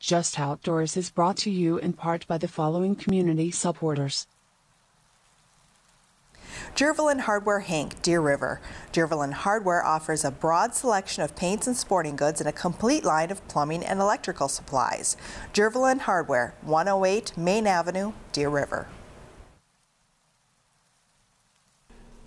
Just Outdoors is brought to you in part by the following community supporters. Jervelin Hardware Hank, Deer River. Jervelin Hardware offers a broad selection of paints and sporting goods and a complete line of plumbing and electrical supplies. Jervelin Hardware, 108 Main Avenue, Deer River.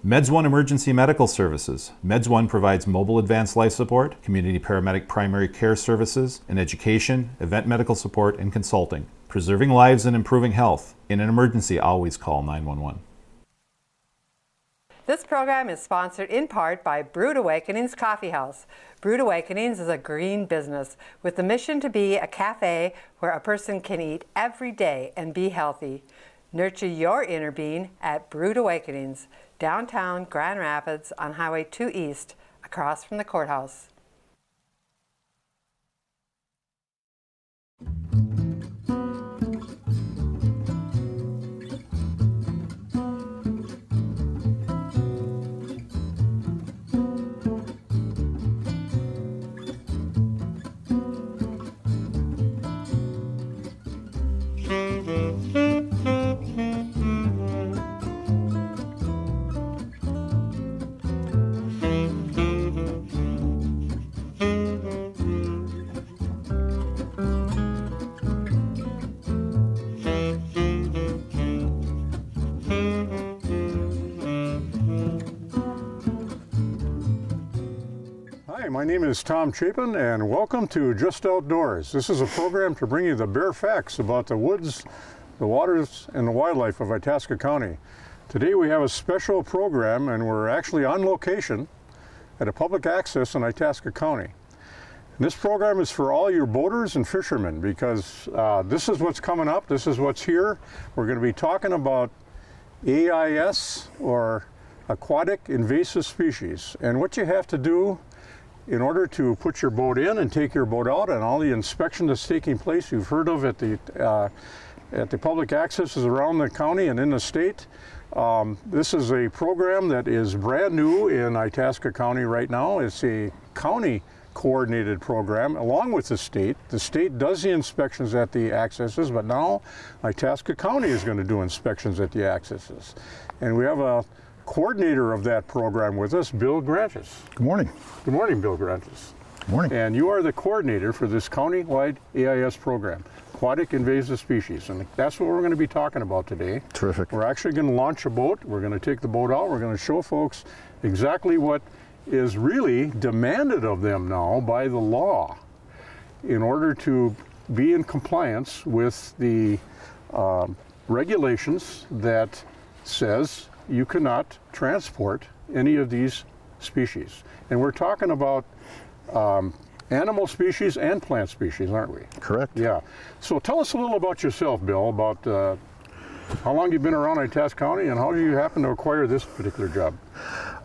Meds One Emergency Medical Services. Meds One provides mobile advanced life support, community paramedic primary care services, and education, event medical support, and consulting. Preserving lives and improving health. In an emergency, always call 911. This program is sponsored in part by Brewed Awakenings Coffee House. Brewed Awakenings is a green business with the mission to be a cafe where a person can eat every day and be healthy. Nurture your inner being at Brewed Awakenings downtown Grand Rapids on Highway 2 East, across from the courthouse. My name is Tom Chapin and welcome to Just Outdoors. This is a program to bring you the bare facts about the woods, the waters, and the wildlife of Itasca County. Today we have a special program and we're actually on location at a public access in Itasca County. And this program is for all your boaters and fishermen because uh, this is what's coming up, this is what's here. We're going to be talking about AIS or aquatic invasive species and what you have to do in order to put your boat in and take your boat out and all the inspection that's taking place you've heard of at the uh, at the public accesses around the county and in the state. Um, this is a program that is brand new in Itasca County right now. It's a county coordinated program along with the state. The state does the inspections at the accesses, but now Itasca County is going to do inspections at the accesses. And we have a coordinator of that program with us, Bill Grantges. Good morning. Good morning, Bill Grantges. Good morning. And you are the coordinator for this county-wide AIS program, Aquatic Invasive Species, and that's what we're going to be talking about today. Terrific. We're actually going to launch a boat. We're going to take the boat out. We're going to show folks exactly what is really demanded of them now by the law in order to be in compliance with the uh, regulations that says you cannot transport any of these species. And we're talking about um, animal species and plant species, aren't we? Correct. Yeah. So tell us a little about yourself, Bill, about uh, how long you've been around Itasca County and how did you happen to acquire this particular job?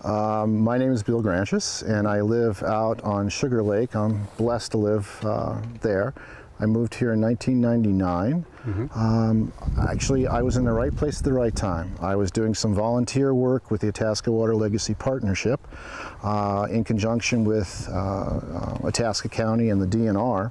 Um, my name is Bill Grantges and I live out on Sugar Lake. I'm blessed to live uh, there. I moved here in 1999. Mm -hmm. um, actually, I was in the right place at the right time. I was doing some volunteer work with the Itasca Water Legacy Partnership uh, in conjunction with uh, uh Itasca County and the DNR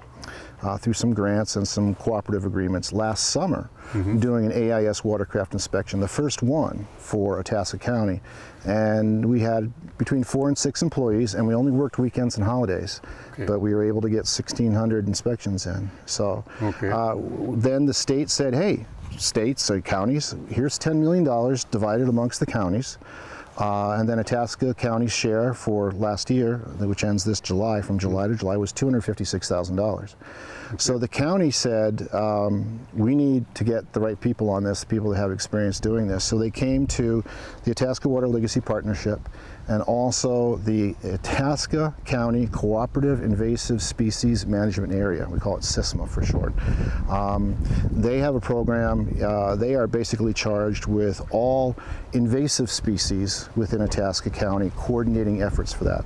uh, through some grants and some cooperative agreements last summer mm -hmm. doing an AIS watercraft inspection, the first one for Itasca County. And we had between four and six employees and we only worked weekends and holidays. Okay. But we were able to get 1,600 inspections in. So okay. uh, then the state said, hey, states or counties, here's $10 million divided amongst the counties. Uh, and then Itasca County's share for last year, which ends this July, from July to July, was $256,000. So the county said, um, we need to get the right people on this, people that have experience doing this. So they came to the Itasca Water Legacy Partnership and also the Itasca County Cooperative Invasive Species Management Area. We call it CISMA for short. Um, they have a program, uh, they are basically charged with all invasive species within Itasca County, coordinating efforts for that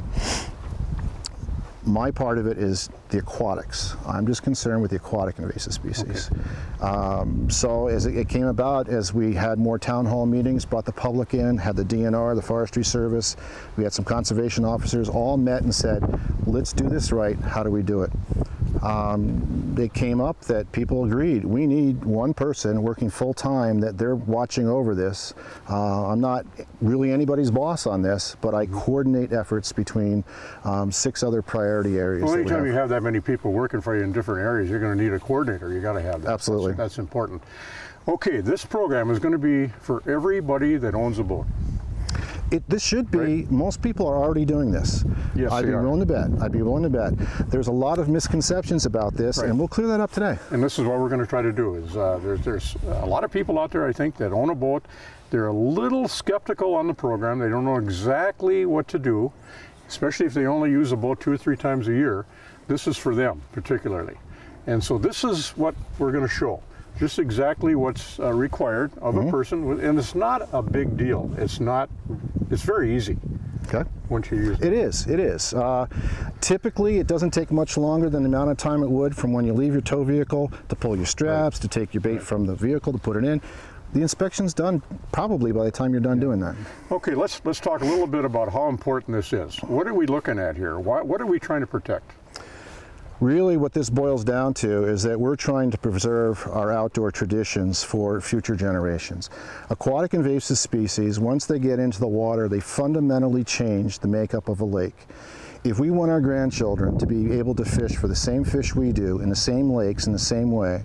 my part of it is the aquatics. I'm just concerned with the aquatic invasive species. Okay. Um, so as it, it, came about, as we had more town hall meetings, brought the public in, had the DNR, the Forestry Service, we had some conservation officers, all met and said, let's do this right, how do we do it? Um, it came up that people agreed we need one person working full time that they're watching over this. Uh, I'm not really anybody's boss on this, but I coordinate efforts between um, six other priority areas. Well, we anytime have. you have that many people working for you in different areas, you're going to need a coordinator. You got to have that. Absolutely. That's, that's important. Okay, this program is going to be for everybody that owns a boat. It, this should be, Right. most people are already doing this. Yes, I'd be are. willing to bet. I'd be willing to bet. There's a lot of misconceptions about this, Right. and we'll clear that up today. And this is what we're going to try to do. Is uh, there's there's a lot of people out there I think that own a boat. They're a little skeptical on the program. They don't know exactly what to do, especially if they only use a boat two or three times a year. This is for them particularly, and so this is what we're going to show. Just exactly what's uh, required of a person, with- and it's not a big deal. It's not. It's very easy Okay? once you use it. It is, it is. Uh, typically, it doesn't take much longer than the amount of time it would from when you leave your tow vehicle to pull your straps, to take your bait from the vehicle to put it in. The inspection's done probably by the time you're done doing that. Okay, let's let's talk a little bit about how important this is. What are we looking at here? Why, what are we trying to protect? Really, what this boils down to is that we're trying to preserve our outdoor traditions for future generations. Aquatic invasive species, once they get into the water, they fundamentally change the makeup of a lake. If we want our grandchildren to be able to fish for the same fish we do in the same lakes in the same way,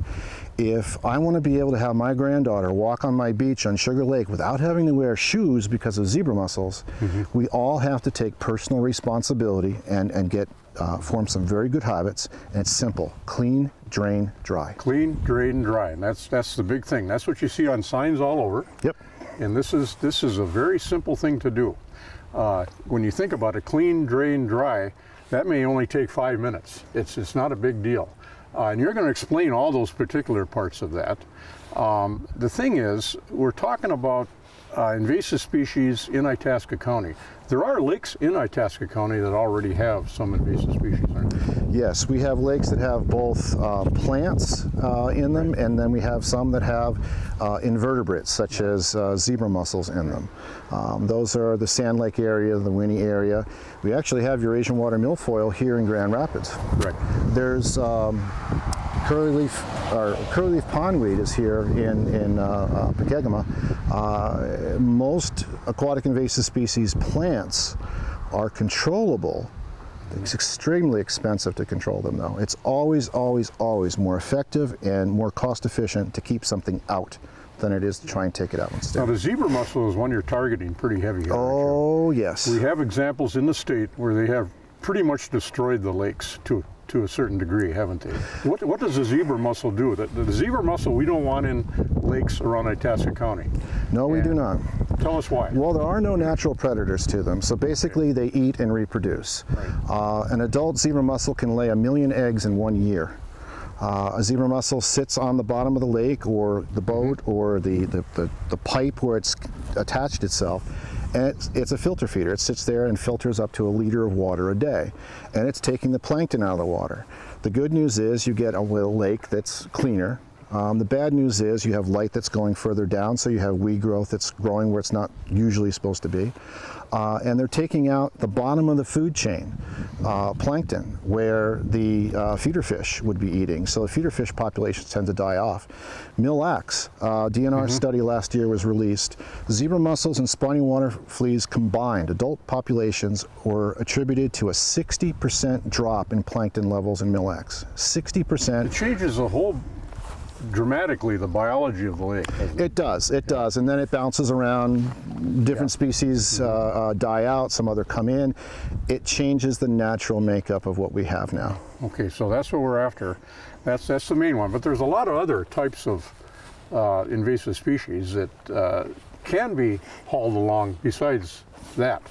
if I want to be able to have my granddaughter walk on my beach on Sugar Lake without having to wear shoes because of zebra mussels, we all have to take personal responsibility and, and get uh, form some very good habits. And it's simple: clean, drain, dry. Clean, drain, dry, and that's that's the big thing. That's what you see on signs all over. Yep. And this is this is a very simple thing to do. Uh, when you think about it, clean, drain, dry, that may only take five minutes. It's it's not a big deal, uh, and you're going to explain all those particular parts of that. Um, the thing is, we're talking about uh, invasive species in Itasca County. There are lakes in Itasca County that already have some invasive species, aren't there? Yes, we have lakes that have both uh, plants uh, in them, and then we have some that have uh, invertebrates, such as uh, zebra mussels in them. Um, those are the Sand Lake area, the Winnie area. We actually have Eurasian water milfoil here in Grand Rapids. Right. There's um, curly leaf, or curly leaf pondweed is here in in uh, uh. Uh, most aquatic invasive species plants are controllable. It's extremely expensive to control them, though. It's always, always, always more effective and more cost efficient to keep something out than it is to try and take it out instead. Now the zebra mussel is one you're targeting pretty heavy. Oh yes. We have examples in the state where they have pretty much destroyed the lakes to to a certain degree, haven't they? What what does the zebra mussel do? The, the zebra mussel we don't want in lakes around Itasca County. no, we do not. Tell us why. Well, there are no natural predators to them, so basically they eat and reproduce. Uh, an adult zebra mussel can lay a million eggs in one year. Uh, a zebra mussel sits on the bottom of the lake or the boat or the, the, the, the pipe where it's attached itself. And it's, it's a filter feeder. It sits there and filters up to a liter of water a day. And it's taking the plankton out of the water. The good news is you get a little lake that's cleaner, um, the bad news is you have light that's going further down, so you have weed growth that's growing where it's not usually supposed to be. Uh, and they're taking out the bottom of the food chain, uh, plankton, where the uh, feeder fish would be eating. So the feeder fish populations tend to die off. Mille Lacs, uh, DNR study last year was released. Zebra mussels and spiny water fleas combined, adult populations, were attributed to a 60% drop in plankton levels in Mille Lacs. 60%. It changes the whole dramatically the biology of the lake. it? It does, it does, and then it bounces around. Different species uh, uh, die out, some other come in. It changes the natural makeup of what we have now. Okay, so that's what we're after. That's that's the main one. But there's a lot of other types of uh, invasive species that uh, can be hauled along besides that,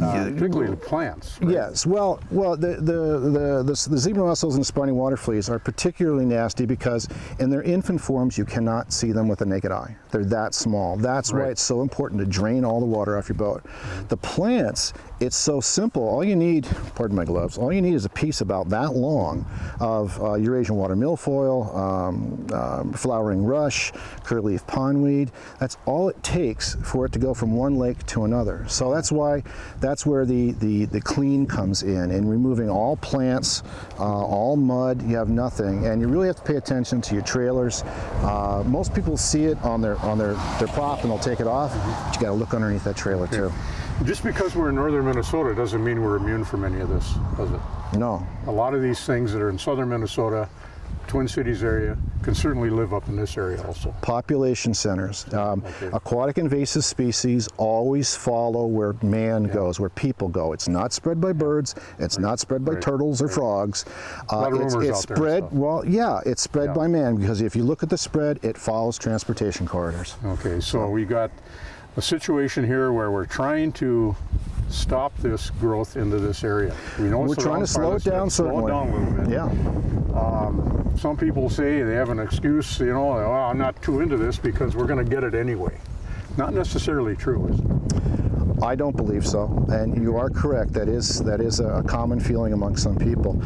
uh, particularly the plants. right? Yes, well, well, the the, the the the zebra mussels and spiny water fleas are particularly nasty because in their infant forms you cannot see them with the naked eye. They're that small. That's why it's so important to drain all the water off your boat. The plants, it's so simple. All you need, pardon my gloves, all you need is a piece about that long of uh, Eurasian water milfoil, um, um, flowering rush, curly leaf pondweed. That's all it takes for it to go from one lake to another. So that's why, that's where the, the, the clean comes in, in removing all plants, uh, all mud, you have nothing. And you really have to pay attention to your trailers. Uh, most people see it on their, on their, their prop and they'll take it off, but you gotta look underneath that trailer too. Just because we're in northern Minnesota doesn't mean we're immune from any of this, does it? No, A lot of these things that are in southern Minnesota, Twin Cities area, can certainly live up in this area also. population centers. Um, Okay. Aquatic invasive species always follow where man goes, where people go. It's not spread by birds. It's not spread by Right. turtles or frogs. Uh, it's it's spread. Well, yeah, it's spread Yeah. by man because if you look at the spread, it follows transportation corridors. Okay, so we got a situation here where we're trying to stop this growth into this area. We know We're trying to slow it down, Slow it down a little bit. Yeah. Um, some people say they have an excuse, you know, oh, I'm not too into this because we're going to get it anyway. Not necessarily true, is it? I don't believe so, and you are correct. That is that is a common feeling among some people.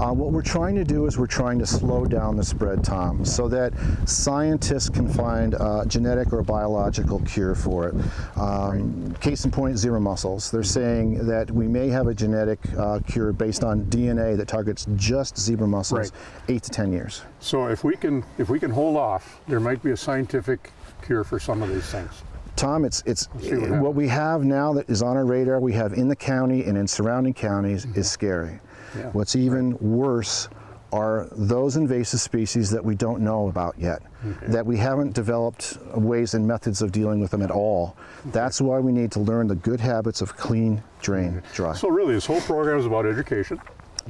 Uh, what we're trying to do is we're trying to slow down the spread, Tom, so that scientists can find a genetic or biological cure for it. Um, Case in point, zebra mussels. They're saying that we may have a genetic uh, cure based on DNA that targets just zebra mussels, Right. eight to ten years. So if we can if we can hold off, there might be a scientific cure for some of these things. Tom, it's it's see what we have now that is on our radar. We have in the county and in surrounding counties is scary. Mm-hmm. Yeah, What's even worse are those invasive species that we don't know about yet, that we haven't developed ways and methods of dealing with them at all. That's why we need to learn the good habits of clean, drain, dry. So really, this whole program is about education.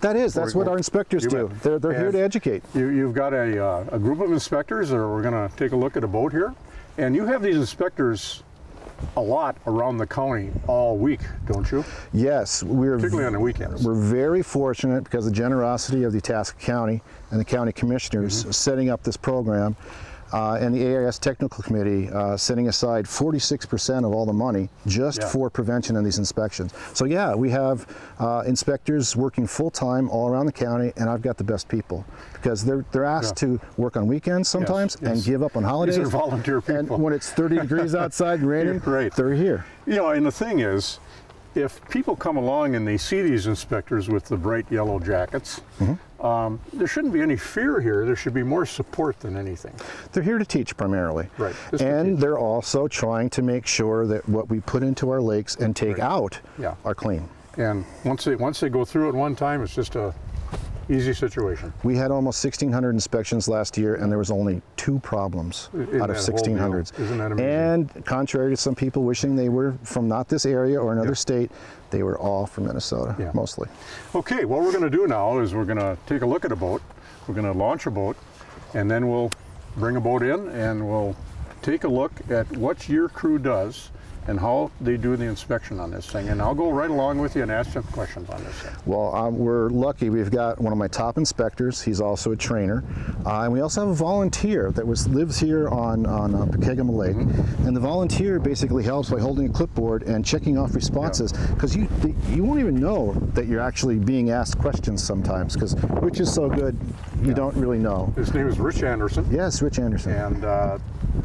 that is, that's what our inspectors do. They're, they're here to educate. You, you've got a, uh, a group of inspectors that are going to take a look at a boat here, and you have these inspectors a lot around the county all week, don't you? Yes, we're Particularly on the weekends. We're very fortunate because of the generosity of the Itasca County and the county commissioners Mm-hmm. setting up this program. Uh, and the AIS Technical Committee uh, setting aside 46% of all the money just Yeah. for prevention and these inspections. So yeah, we have uh, inspectors working full time all around the county, and I've got the best people because they're they're asked Yeah. to work on weekends sometimes and yes. give up on holidays. These are volunteer people. And when it's 30 degrees outside and raining, Right. they're here. You know, and the thing is, if people come along and they see these inspectors with the bright yellow jackets, Mm-hmm. Um, there shouldn't be any fear here. There should be more support than anything. They're here to teach primarily. Right, just And they're also trying to make sure that what we put into our lakes and take out Yeah. are clean. And once they once they go through it one time, it's just a easy situation. We had almost 1,600 inspections last year, and there was only two problems Isn't out of that a whole deal? 1,600. Isn't that amazing? And contrary to some people wishing they were from not this area or another Yeah. state, they were all from Minnesota, Yeah. mostly. Okay, what we're going to do now is we're going to take a look at a boat. We're going to launch a boat, and then we'll bring a boat in and we'll take a look at what your crew does and how they do the inspection on this thing. And I'll go right along with you and ask some questions on this thing. Well, um, we're lucky. We've got one of my top inspectors. He's also a trainer, uh, and we also have a volunteer that was lives here on on uh, Pokegama Lake. And the volunteer basically helps by holding a clipboard and checking off responses because you you won't even know that you're actually being asked questions sometimes because which is so good you don't really know. His name is Rich Anderson. Yes, Rich Anderson. And uh,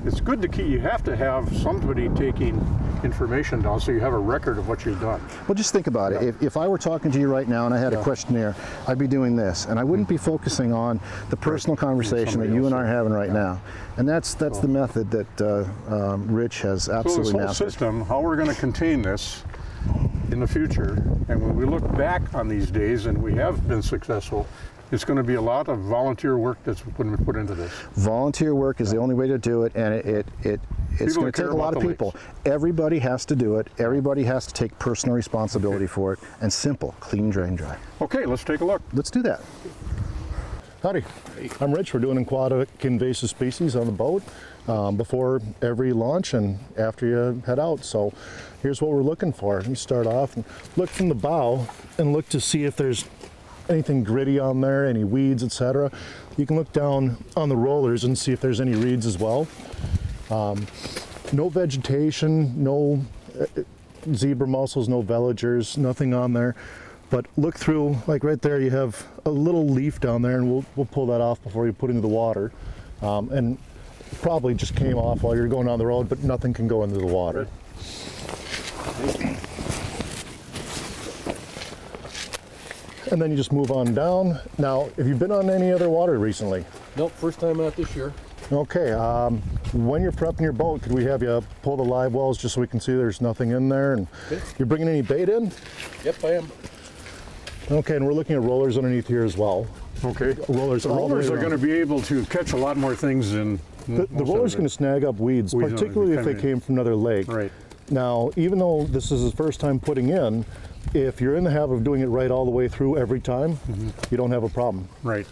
it's good to keep, you have to have somebody taking information down so you have a record of what you've done. Well, just think about it. If, if I were talking to you right now and I had a questionnaire, I'd be doing this, and I wouldn't be focusing on the personal conversation that you and. I are having right now. And that's that's the method that uh, um, Rich has So this absolutely whole mastered. system, how we're going to contain this in the future, and when we look back on these days, and we have been successful, it's going to be a lot of volunteer work that's been put into this. Volunteer work is the only way to do it, and it it, it it's People going to take a lot of the people. Everybody has to do it. Everybody has to take personal responsibility for it. And simple, clean, drain, dry. Okay, let's take a look. Let's do that. Howdy, I'm Rich. We're doing aquatic invasive species on the boat um, before every launch and after you head out. So here's what we're looking for. You start off and look from the bow and look to see if there's anything gritty on there, any weeds, etc. You can look down on the rollers and see if there's any reeds as well. Um, no vegetation, no uh, zebra mussels, no veligers, nothing on there. But look through, like right there, you have a little leaf down there, and we'll, we'll pull that off before you put into the water. Um, and probably just came off while you're going down the road, but nothing can go into the water. And then you just move on down. Now, have you been on any other water recently? Nope, first time out this year. Okay, um, when you're prepping your boat, could we have you pull the live wells just so we can see there's nothing in there? And Okay. you're bringing any bait in? Yep, I am. Okay, and we're looking at rollers underneath here as well. Okay. Rollers The all the rollers are going to be able to catch a lot more things than The, the roller's going to snag up weeds, Weeds particularly if they came from another lake. Right. Now, even though this is his first time putting in, if you're in the habit of doing it right all the way through every time, Mm-hmm. you don't have a problem. Right.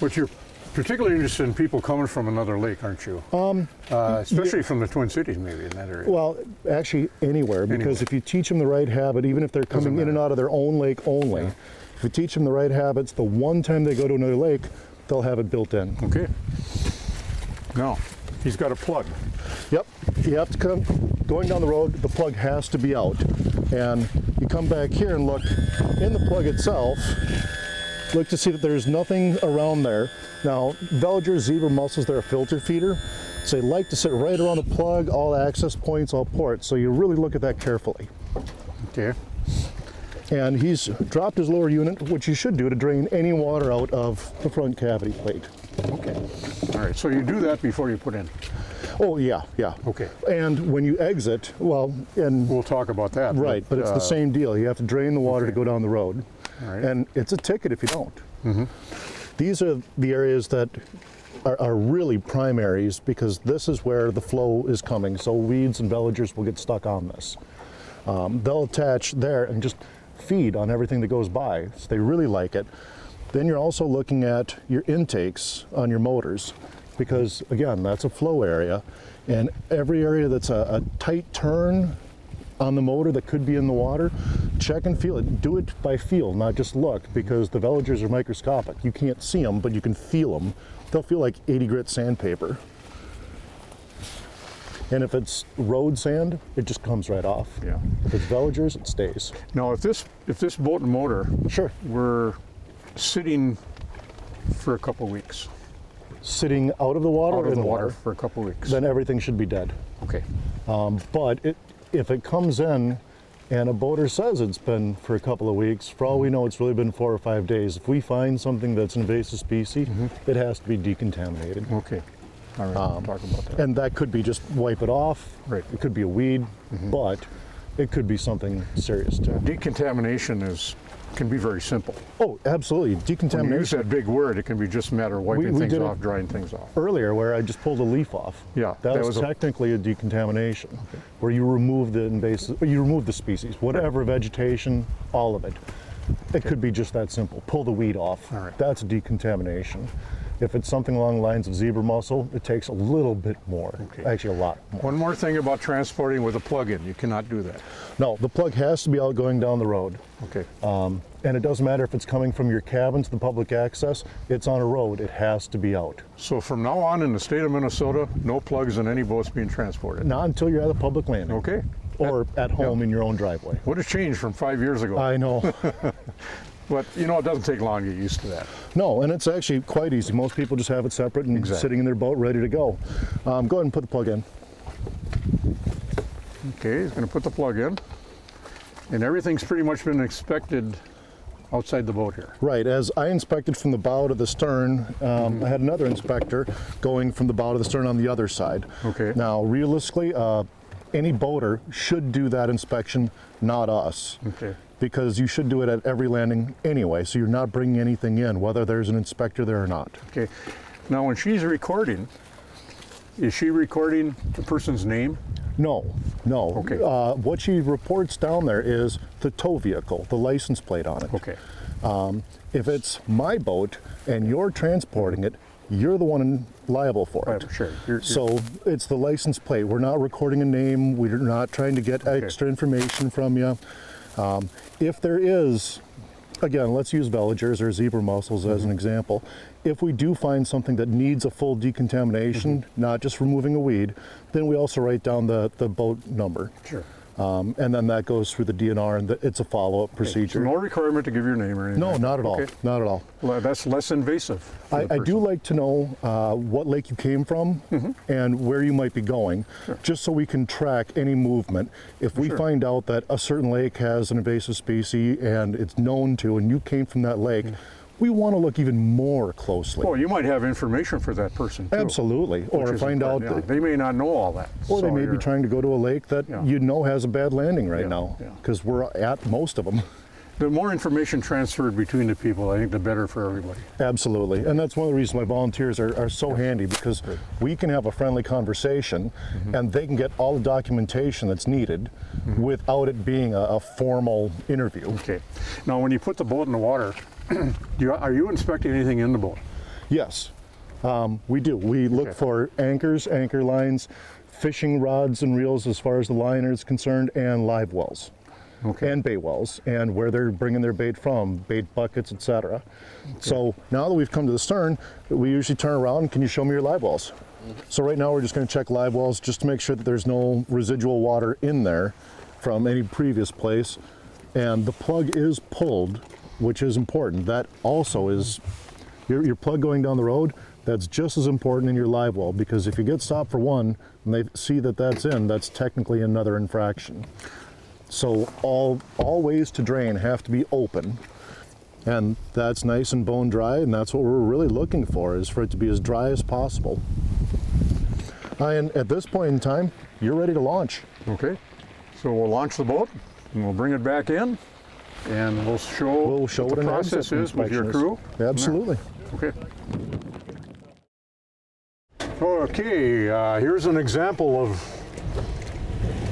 But you're particularly interested in people coming from another lake, aren't you? Um, uh, especially from the Twin Cities, maybe in that area. Well, actually, anywhere, because Anywhere. if you teach them the right habit, even if they're coming in and out of their own lake only, if you teach them the right habits, the one time they go to another lake, they'll have it built in. okay. Now, he's got a plug. Yep, you have to come, going down the road, the plug has to be out. And you come back here and look in the plug itself, look to see that there's nothing around there. Now, Veligers, zebra mussels, they're a filter feeder, so they like to sit right around the plug, all access points, all ports, so you really look at that carefully. Okay. And he's dropped his lower unit, which you should do to drain any water out of the front cavity plate. Okay. All right. So you do that before you put in. Oh, yeah, yeah. Okay. And when you exit, well, and We'll talk about that. Right, but it's uh, the same deal. You have to drain the water to go down the road. All right. And it's a ticket if you don't. These are the areas that are, are really primaries because this is where the flow is coming. So weeds and veligers will get stuck on this. Um, they'll attach there and just feed on everything that goes by. So they really like it. Then you're also looking at your intakes on your motors because again, that's a flow area. And every area that's a, a tight turn on the motor that could be in the water, check and feel it. Do it by feel, not just look, because the veligers are microscopic. You can't see them, but you can feel them. They'll feel like 80 grit sandpaper. And if it's road sand, it just comes right off. Yeah. If it's veligers, it stays. Now, if this if this boat and motor Sure. were sitting for a couple weeks Sitting out of the water out or of in the water water, for a couple weeks, then everything should be dead. okay. Um, but it, if it comes in and a boater says it's been for a couple of weeks, for all we mm-hmm. know, it's really been four or five days. If we find something that's an invasive species, mm-hmm. it has to be decontaminated. Okay. All right. we'll talk about that. And that could be just wipe it off. Right. It could be a weed, mm-hmm. but it could be something serious too. Decontamination is can be very simple. Oh, absolutely. When you use that big word, it can be just a matter of wiping we things off, drying things off. Earlier, where I just pulled a leaf off. Yeah, that, that was, was a- technically a decontamination, where you remove the invasive, you remove the species, whatever vegetation, all of it. It could be just that simple. Pull the weed off. All right. That's decontamination. If it's something along the lines of zebra mussel, it takes a little bit more. Okay. Actually, a lot more. One more thing about transporting with a plug-in, you cannot do that. No, the plug has to be out going down the road. Okay. Um, and it doesn't matter if it's coming from your cabin to the public access, it's on a road, it has to be out. So from now on in the state of Minnesota, no plugs in any boats being transported. Not until you're at a public landing. Okay. Or at home in your own driveway. What a change from five years ago. I know. but you know, it doesn't take long to get used to that. no, and it's actually quite easy. Most people just have it separate and Exactly. sitting in their boat ready to go. Um, go ahead and put the plug in. Okay, he's going to put the plug in. And everything's pretty much been inspected outside the boat here. Right, as I inspected from the bow to the stern, um, I had another inspector going from the bow to the stern on the other side. Okay. Now, realistically, uh, any boater should do that inspection, not us. Okay. Because you should do it at every landing anyway, so you're not bringing anything in, whether there's an inspector there or not. Okay. Now, when she's recording, is she recording the person's name? No, no. Okay. Uh, what she reports down there is the tow vehicle, the license plate on it. Okay. Um, if it's my boat and you're transporting it, you're the one liable for it. Right, sure. You're- you're- so it's the license plate. We're not recording a name. We're not trying to get extra information from you. Um, if there is, again, let's use veligers or zebra mussels as an example. If we do find something that needs a full decontamination, not just removing a weed, then we also write down the, the boat number. Sure. Um, and then that goes through the DNR and the, it's a follow-up So procedure. no requirement to give your name or anything? No, not at all. Okay. Not at all. Well, That's less invasive. I, I do like to know uh, what lake you came from Mm-hmm. and where you might be going, just so we can track any movement. If we Sure. find out that a certain lake has an invasive species and it's known to, and you came from that lake, we want to look even more closely. Well, you might have information for that person too. Absolutely. Or find out, yeah. that, They may not know all that. or they may be trying to go to a lake that Yeah. you know has a bad landing right Yeah, now, because we're at most of them. The more information transferred between the people, I think the better for everybody. Absolutely. And that's one of the reasons why volunteers are, are so handy because we can have a friendly conversation Mm-hmm. and they can get all the documentation that's needed without it being a, a formal interview. Okay. Now, when you put the boat in the water, you, are you inspecting anything in the boat? Yes, um, we do. We look Okay. for anchors, anchor lines, fishing rods and reels as far as the liner is concerned, and live wells. Okay. And bait wells, and where they're bringing their bait from, bait buckets, etc. So now that we've come to the stern, we usually turn around. Can you show me your live wells? So right now we're just going to check live wells just to make sure that there's no residual water in there from any previous place. And the plug is pulled, which is important. That also is your, your plug going down the road. That's just as important in your live well because if you get stopped for one and they see that that's in, that's technically another infraction. So all all ways to drain have to be open. And that's nice and bone dry, and that's what we're really looking for, is for it to be as dry as possible. And at this point in time, you're ready to launch. Okay. So we'll launch the boat and we'll bring it back in and we'll show, We'll show what what the process is with your crew. Absolutely. Okay. Okay, uh, here's an example of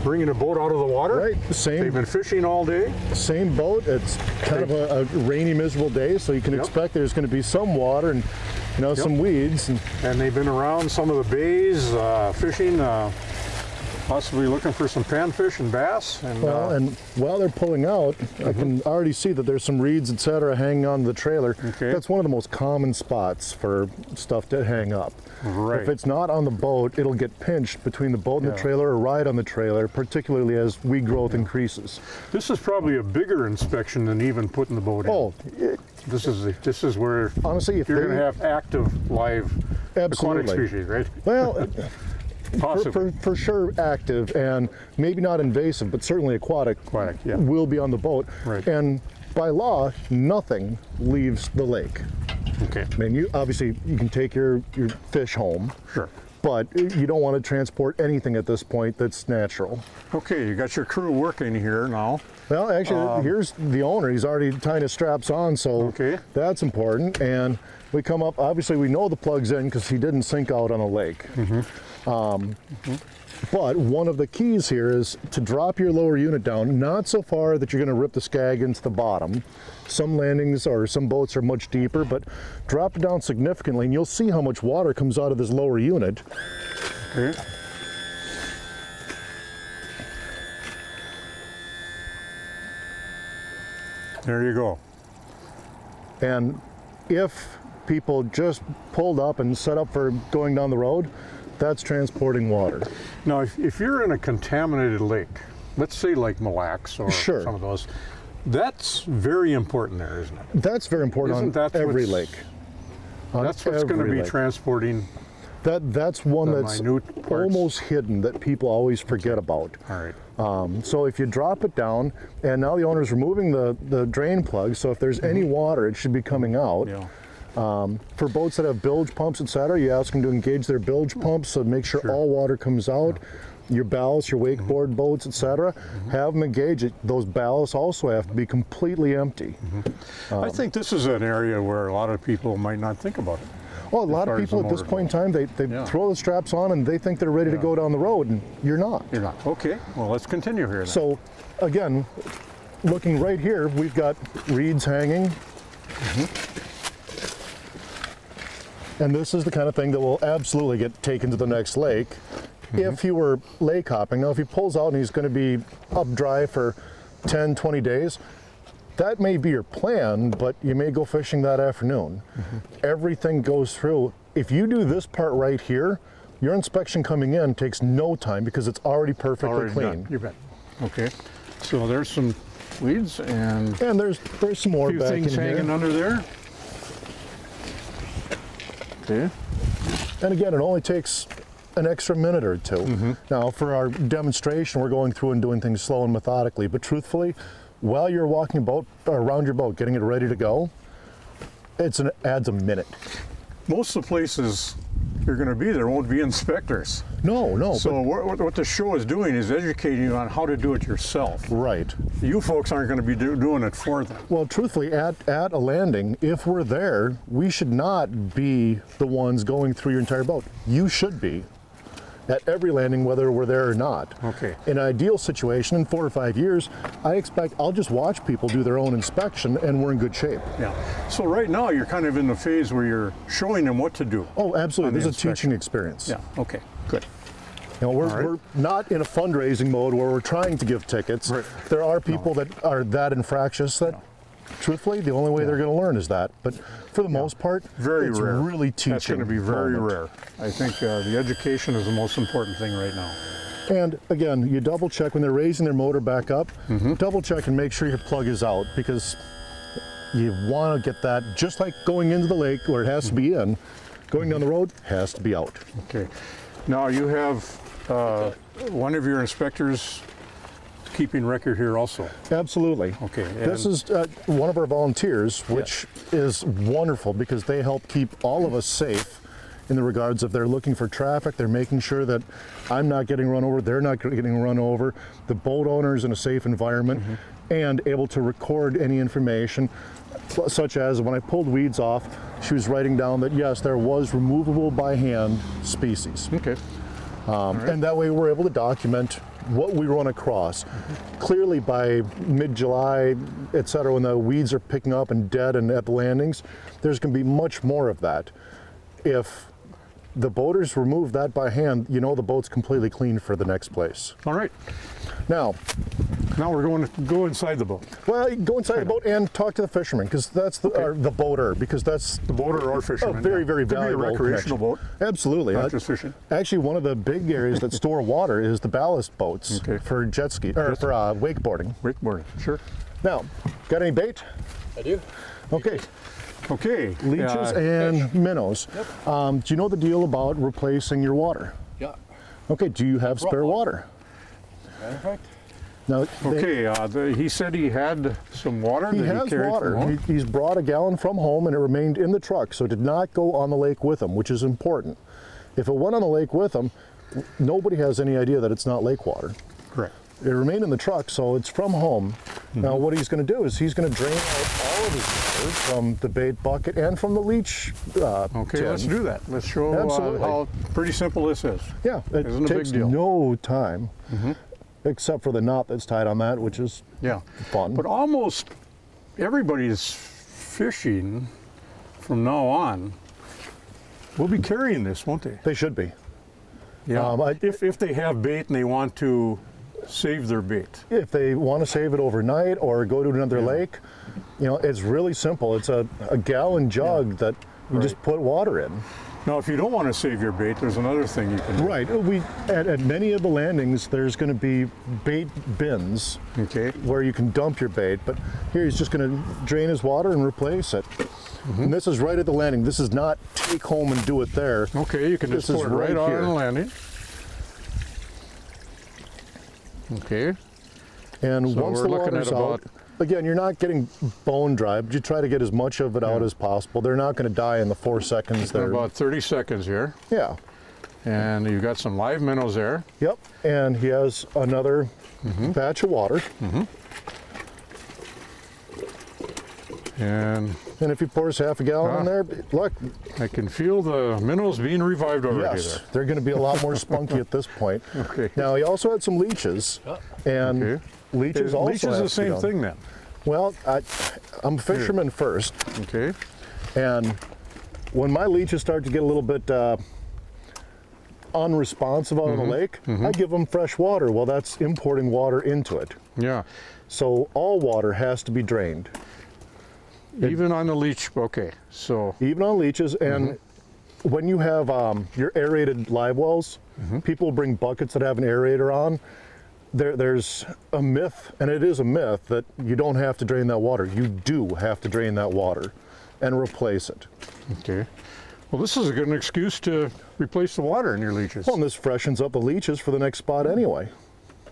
bringing a boat out of the water. Right, same- They've been fishing all day. Same boat. It's kind of a, a rainy, miserable day, so you can Yep. expect there's going to be some water and you know some weeds. And And they've been around some of the bays uh, fishing, uh, possibly looking for some panfish and bass. And, well, uh, and while they're pulling out, I can already see that there's some reeds, etc., hanging on the trailer. Okay. That's one of the most common spots for stuff to hang up. Right. If it's not on the boat, it'll get pinched between the boat and Yeah. the trailer or ride on the trailer, particularly as weed growth increases. this is probably a bigger inspection than even putting the boat in. Oh, it- This is the, this is where Honestly, if you're going to have active live aquatic species, right? well, Possibly. for, for sure active and maybe not invasive, but certainly aquatic, Aquatic, yeah. will be on the boat. Right. And by law, nothing leaves the lake. Okay. I mean, you obviously you can take your, your fish home, Sure. but you don't want to transport anything at this point that's natural. Okay, you got your crew working here now. Well, actually, here's the owner. He's already tying his straps on, so Um, Okay. that's important. And we come up. Obviously, we know the plug's in because he didn't sink out on a lake. Mm-hmm. Um, But one of the keys here is to drop your lower unit down, not so far that you're going to rip the skeg into the bottom. Some landings or some boats are much deeper, but drop it down significantly, and you'll see how much water comes out of this lower unit. Okay. There you go. And if people just pulled up and set up for going down the road, that's transporting water. Now, if, if you're in a contaminated lake, let's say like Mille Lacs or Sure. some of those, that's very important there, isn't it? That's very important Isn't on that every lake. On That's what's going to be lake. transporting. That that's one that's almost hidden that people always forget about. All right. Um, so if you drop it down, and now the owner's removing the the drain plug, so if there's any water, it should be coming out. Yeah. Um, for boats that have bilge pumps, etc., you ask them to engage their bilge pumps, so make sure, all water comes out. Your ballast, your wakeboard mm-hmm. boats, etc., mm-hmm. have them engage it. Those ballasts also have to be completely empty. Mm-hmm. I um, think this is an area where a lot of people might not think about it. Well, a lot of people at this point in time, they, they Yeah. throw the straps on and they think they're ready to go down the road, and you're not. You're not. Okay. Well, let's continue here then. So, again, looking right here, we've got reeds hanging. And this is the kind of thing that will absolutely get taken to the next lake. If mm-hmm. you were lake hopping, now if he pulls out and he's going to be up dry for 10, 20 days, that may be your plan, but you may go fishing that afternoon. Mm-hmm. Everything goes through. If you do this part right here, your inspection coming in takes no time because it's already perfectly Already clean. done. You bet. Okay. So there's some weeds and And there's there's some a more few back things in hanging here. under there. Okay. And again, it only takes an extra minute or 2 Mm-hmm. Now, for our demonstration, we're going through and doing things slow and methodically. But truthfully, while you're walking boat around your boat, getting it ready to go, it's an adds a minute. Most of the places you're going to be there won't be inspectors. No, no. So what, what- what the show is doing is educating you on how to do it yourself. right. You folks aren't going to be do, doing it for them. Well, truthfully, at, at a landing, if we're there, we should not be the ones going through your entire boat. You should be at every landing, whether we're there or not. Okay. In an ideal situation, in four or five years, I expect I'll just watch people do their own inspection and we're in good shape. Yeah. So right now you're kind of in the phase where you're showing them what to do. Oh, absolutely. On the a teaching experience. Yeah. Okay. Good. You know, we're, right. we're not in a fundraising mode where we're trying to give tickets. Right. There are people that are that infractious that, truthfully, the only way they're going to learn is that. But for the most part, Very it's rare. really teaching. That's going to be very moment. rare. I think uh, the education is the most important thing right now. And again, you double check when they're raising their motor back up, Mm-hmm. double check and make sure your plug is out because you want to get that just like going into the lake where it has to be in, going down the road has to be out. Okay. Now you have uh, one of your inspectors keeping record here also. Absolutely. Okay, This is uh, one of our volunteers, which is wonderful because they help keep all of us safe in the regards of they're looking for traffic, they're making sure that I'm not getting run over, they're not getting run over, the boat owner's in a safe environment, Mm-hmm. and able to record any information, such as when I pulled weeds off, she was writing down that yes, there was removable by hand species. Okay. Um, And that way we're able to document what we run across. Clearly by mid-July, et cetera, when the weeds are picking up and dead and at the landings, there's gonna be much more of that. If the boaters remove that by hand, you know the boat's completely clean for the next place. All right. Now, Now we're going to go inside the boat. well, go inside the boat and talk to the fisherman, because that's the, or the boater, because that's The boater or a fisherman. very, yeah. very Could valuable be a recreational connection. boat. Absolutely. Not just fishing. Actually, one of the big areas that store water is the ballast boats Okay. for jet ski or for uh, wakeboarding. Wakeboarding. Sure. Now, got any bait? I do. Okay, Okay. leeches uh, and minnows. Um, do you know the deal about replacing your water? Yeah. Okay, do you have spare water? Matter of fact, Now, Okay. Uh, the, he said he had some water he that has he carried water. He, he's brought a gallon from home and it remained in the truck, so it did not go on the lake with him, which is important. If it went on the lake with him, nobody has any idea that it's not lake water. It remained in the truck, so it's from home. Now, Mm-hmm. what he's going to do is he's going to drain out all of his water from the bait bucket and from the leech. Uh, Okay. tin. Let's do that. Let's show uh, how pretty simple this is. Yeah, it Isn't a big takes deal. No time, except for the knot that's tied on that, which is Yeah. fun. But almost everybody's fishing from now on will be carrying this, won't they? they should be. Yeah. Um, I- if, if they have bait and they want to save their bait. If they want to save it overnight or go to another lake, you know, it's really simple. It's a, a gallon jug that you just put water in. Now, if you don't want to save your bait, there's another thing you can do. Right. We at, at many of the landings, there's going to be bait bins Okay. where you can dump your bait. But here he's just going to drain his water and replace it. Mm-hmm. And this is right at the landing. This is not take home and do it there. Okay, you can just This is pour it right, right on the landing. Okay. And So once we're the looking water's at out, about- again, you're not getting bone dry, but you try to get as much of it out as possible. They're not going to die in the four seconds. They're About 30 seconds here. yeah. And you've got some live minnows there. Yep. And he has another Mm-hmm. batch of water. And And if he pours half a gallon in Ah. there, look, I can feel the minnows being revived already yes, they're going to be a lot more spunky at this point. Okay. Now he also had some leeches, and Okay. leeches also Leech is have the same thing then. Well, I, I'm a fisherman first, Okay. and when my leeches start to get a little bit uh, unresponsive out Mm-hmm. on the lake, I give them fresh water. Well, that's importing water into it. Yeah. So all water has to be drained, Even on the leech. Okay. So even on leeches. And Mm-hmm. when you have um, your aerated live wells, people bring buckets that have an aerator on. there, there's a myth, and it is a myth, that you don't have to drain that water. You do have to drain that water and replace it. Okay. Well, this is a good excuse to replace the water in your leeches. Well, and this freshens up the leeches for the next spot anyway.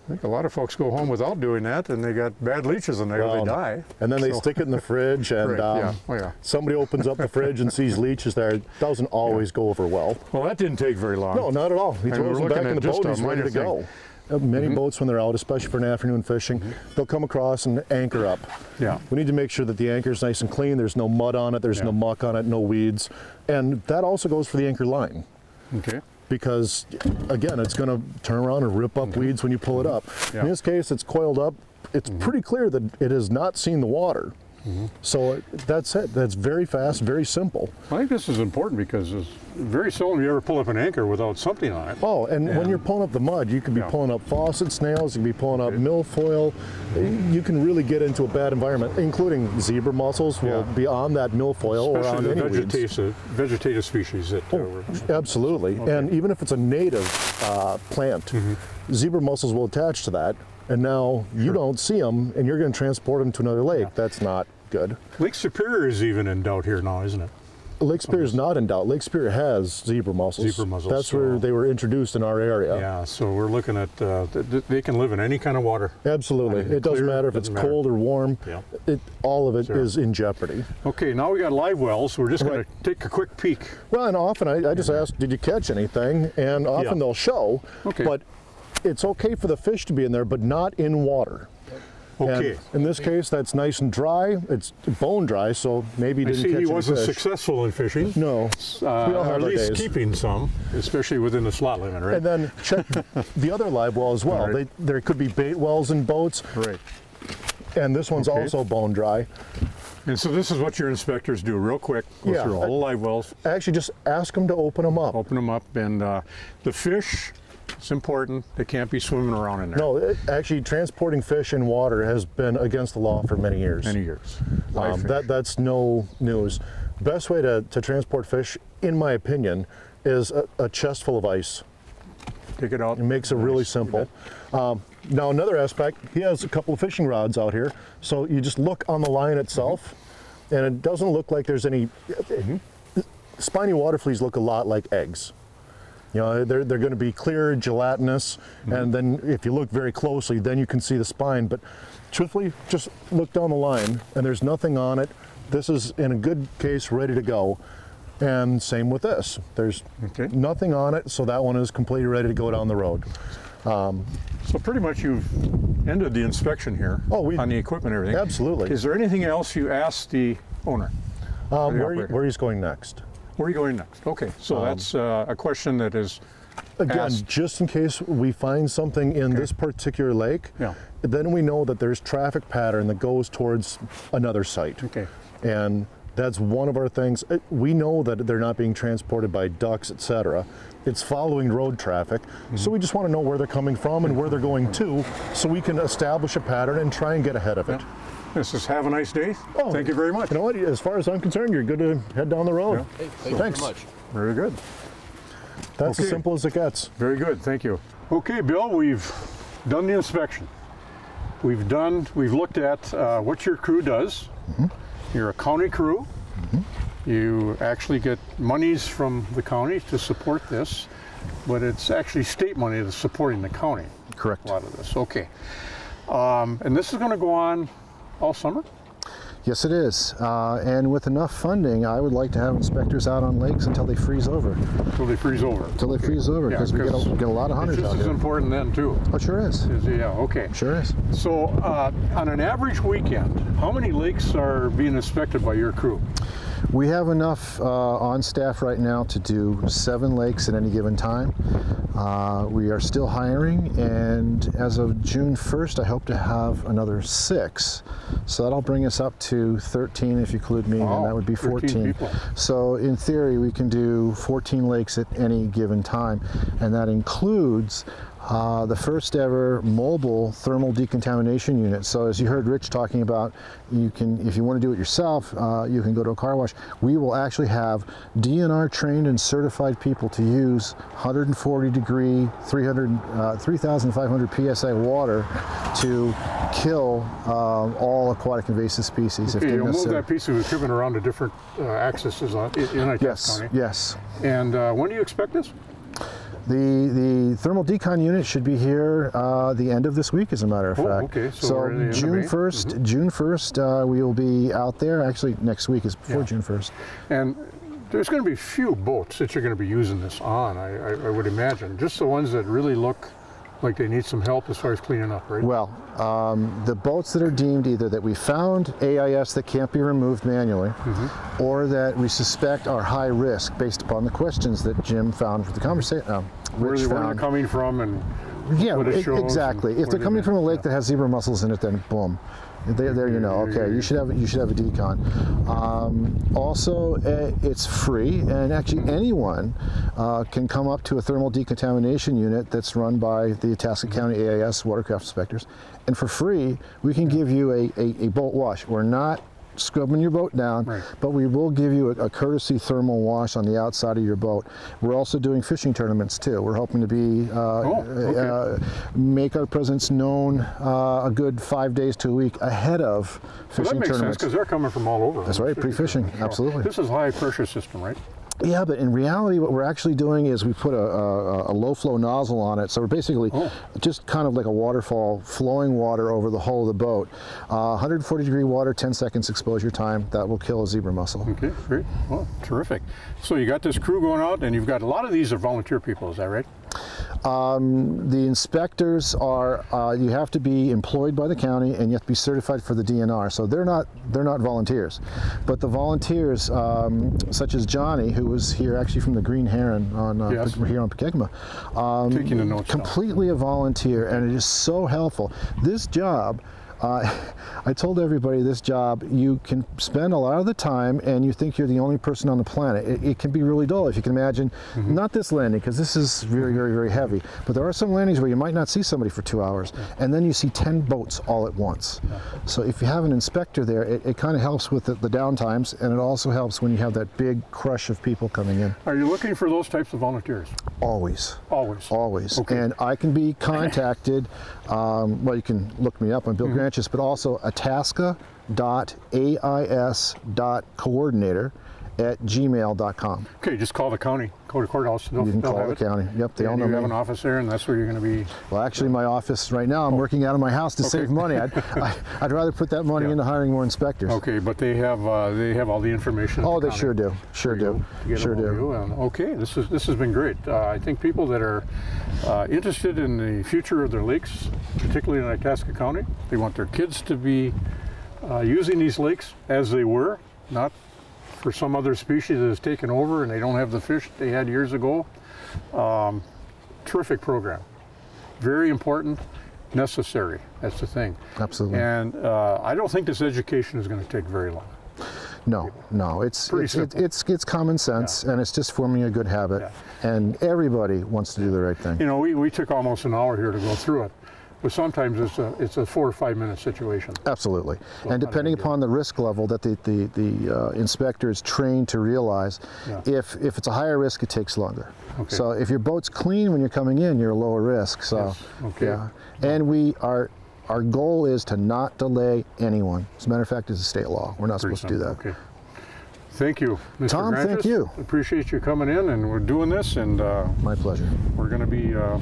I think a lot of folks go home without doing that, and they got bad leeches in there. Well, they die. And then they So- stick it in the fridge, and Right, um, yeah. Oh, yeah. somebody opens up the fridge and sees leeches there. It doesn't always go over well. Well, that didn't take very long. No, not at all. He And throws them back in the boat he's ready minor to go. thing. Uh, Many Mm-hmm. boats, when they're out, especially for an afternoon fishing, they'll come across and anchor up. Yeah. We need to make sure that the anchor is nice and clean. There's no mud on it. There's Yeah. no muck on it. No weeds. And that also goes for the anchor line Okay. Because, again, it's going to turn around and rip up weeds when you pull it up. Yeah. In this case, it's coiled up. It's mm-hmm. pretty clear that it has not seen the water. So it- that's it. That's very fast, very simple. I think this is important because it's very seldom you ever pull up an anchor without something on it. Oh, and when you're pulling up the mud, you could be Yeah. pulling up faucet snails, you can be pulling up milfoil. You can really get into a bad environment, including zebra mussels will Yeah. be on that milfoil or on the any vegetative, vegetative species that uh, Oh, absolutely. And even if it's a native uh, plant, Mm-hmm. zebra mussels will attach to that. And now you don't see them, and you're going to transport them to another lake. That's not good. Lake Superior is even in doubt here now, isn't it? Lake Superior is not in doubt. Lake Superior has zebra mussels. Zebra mussels, That's where they were introduced in our area. Yeah, so we're looking at, uh, th- th- they can live in any kind of water. Absolutely. I mean, it doesn't matter if it's doesn't matter. cold or warm. Yeah. It, all of it is Sure. in jeopardy. Okay, now we got live wells. We're just going Right. to take a quick peek. Well, and often I, I just ask, did you catch anything? And often Yeah. they'll show. Okay. But it's okay for the fish to be in there, but not in water. And Okay. in this case, that's nice and dry. It's bone dry, so maybe you didn't see catch he wasn't fish. successful in fishing. No. Uh, we all have at least days. keeping some, especially within the slot limit, right? And then check the other live well as well. Right. They, there could be bait wells in boats, right. and this one's Okay. also bone dry. And so this is what your inspectors do, real quick. Go Yeah, through all I- the live wells, Actually, just ask them to open them up. open them up, and uh, the fish. It's important. They can't be swimming around in there. No, it, actually, transporting fish in water has been against the law for many years. Many years. Um, that that's no news. Best way to, to transport fish, in my opinion, is a, a chest full of ice. Take it out. It makes it really simple. Um, now another aspect, he has a couple of fishing rods out here, so you just look on the line itself, and it doesn't look like there's any. Spiny water fleas look a lot like eggs. You know, they're, they're going to be clear, gelatinous, and then if you look very closely, then you can see the spine. But truthfully, just look down the line, and there's nothing on it. This is in a good case, ready to go. And same with this. There's Okay. nothing on it, so that one is completely ready to go down the road. So pretty much you've ended the inspection here Oh, we- on the equipment and everything. Absolutely. Is there anything else you asked the owner? Um, the where, where he's going next? Where are you going next? Okay, so Um, that's uh, a question that is Again, asked. just in case we find something in this particular lake, Yeah. then we know that there's traffic pattern that goes towards another site. Okay. And that's one of our things. Uh, We know that they're not being transported by ducks, etc. It's following road traffic. Mm-hmm. So we just want to know where they're coming from and where they're going to so we can establish a pattern and try and get ahead of it. This is have a nice day. Oh, Thank you very much. You know what? As far as I'm concerned, you're good to head down the road. Yeah. Thank Thanks. you very much. Very good. That's Okay. as simple as it gets. Very good. Thank you. Okay, Bill, we've done the inspection. We've done. We've looked at uh, what your crew does. Mm-hmm. You're a county crew. You actually get monies from the county to support this, but it's actually state money that's supporting the county. Correct. A lot of this. Okay. Um, and this is going to go on all summer. Yes, it is. Uh, and with enough funding, I would like to have inspectors out on lakes until they freeze over. Until they freeze over. Until they freeze over, Yeah, because we get a, get a lot of hunters This out is here. important then too. Oh, sure is. Is- Yeah. Okay. Sure is. So, uh, on an average weekend, how many lakes are being inspected by your crew? We have enough uh, on staff right now to do seven lakes at any given time. Uh, we are still hiring, and as of June 1st, I hope to have another six. So that'll bring us up to 13 if you include me, Wow, and that would be 14. So in theory, we can do 14 lakes at any given time, and that includes uh, the first ever mobile thermal decontamination unit. So as you heard Rich talking about, you can, if you want to do it yourself, uh, you can go to a car wash. We will actually have DNR trained and certified people to use 140 degree, 300, uh, 3,500 psi water to kill uh, all aquatic invasive species. If you'll move that piece of equipment around to different uh, on, in in Yes, County. yes. And uh, when do you expect this? The the thermal decon unit should be here uh, the end of this week, as a matter of Oh, fact. okay, so we're at the end of June May? Mm-hmm. 1st June first, uh, we will be out there. Actually, next week is before Yeah. June first. And there's going to be few boats that you're going to be using this on, I, I, I would imagine. Just the ones that really look like they need some help as far as cleaning up, right? Well, um, the boats that are deemed either that we found AIS that can't be removed manually, Mm-hmm. or that we suspect are high risk based upon the questions that Jim found for the conversation. Um, where, they, where they're coming from and Yeah, what it exactly. If they're they've coming from a lake Yeah. that has zebra mussels in it, then boom, there, there you know. Okay, you should have you should have a decon. Um, also, uh, it's free, and actually anyone uh, can come up to a thermal decontamination unit that's run by the Itasca Mm-hmm. County AIS watercraft inspectors, and for free we can give you a, a, a boat wash. We're not scrubbing your boat down, Right. but we will give you a, a courtesy thermal wash on the outside of your boat. We're also doing fishing tournaments too. We're hoping to be uh, Oh, okay. uh, make our presence known uh, a good five days to a week ahead of Well, that fishing makes tournaments. because they're coming from all over. That's right, pre-fishing, absolutely. This is high pressure system, right? Yeah, but in reality, what we're actually doing is we put a, a, a low flow nozzle on it. So we're basically Oh. just kind of like a waterfall, flowing water over the hull of the boat. Uh, 140 degree water, 10 seconds exposure time. That will kill a zebra mussel. Okay, great. Well, terrific. So you got this crew going out, and you've got a lot of these are volunteer people. Is that right? Um, the inspectors are uh, you have to be employed by the county and you have to be certified for the DNR. So they're not they're not volunteers, but the volunteers um, such as Johnny, who was here actually from the Green Heron on uh, Yes. here on Pokegama, um, Taking the notes down. completely a volunteer, and it is so helpful. This job. Uh, I told everybody this job, you can spend a lot of the time and you think you're the only person on the planet. It, it can be really dull, if you can imagine. Mm-hmm. Not this landing, because this is very, very, very heavy. But there are some landings where you might not see somebody for two hours, and then you see 10 boats all at once. So if you have an inspector there, it, it kind of helps with the, the downtimes, and it also helps when you have that big crush of people coming in. Are you looking for those types of volunteers? Always. Always. Always. Okay. And I can be contacted, um, well, you can look me up on Bill Mm-hmm. Grantges, but also itasca.ais.coordinator at gmail.com. Okay, just call the county, go to courthouse. They'll, You can call the it. county. Yep, they all And know you have an office there, and that's where you're going to be. Well, actually, my office right now, I'm working out of my house to Oh. Okay. save money. I'd, I, I'd rather put that money Yeah. into hiring more inspectors. Okay, but they have uh, they have all the information. Oh, the they sure do. Sure do. Sure a hold of do. And, okay, this is this has been great. Uh, I think people that are uh, interested in the future of their lakes, particularly in Itasca County, they want their kids to be uh, using these lakes as they were, not for some other species that has taken over and they don't have the fish they had years ago. Um, terrific program. Very important, necessary. That's the thing. Absolutely. And uh, I don't think this education is going to take very long. No, no, it's it's, simple. it's it's common sense, and it's just forming a good habit. Yeah. And everybody wants to do the right thing. You know, we, we took almost an hour here to go through it, but sometimes it's a it's a four or five minute situation. Absolutely. not And depending upon the risk level that the, the, the uh, inspector is trained to realize, Yeah. if, if it's a higher risk, it takes longer. Okay. So if your boat's clean when you're coming in, you're a lower risk. So, Yes. Okay. yeah. And we are, our goal is to not delay anyone. As a matter of fact, it's a state law. We're not Pretty supposed to do that. Okay. Thank you, Mr. Tom, thank you. Appreciate you coming in, and we're doing this, and uh, My pleasure. we're going to be uh,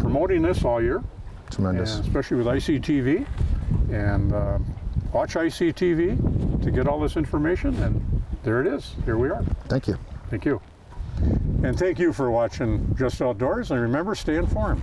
promoting this all year, Tremendous. and especially with ICTV. And uh, watch ICTV to get all this information, and there it is. Here we are. Thank you. Thank you. And thank you for watching Just Outdoors. And remember, stay informed.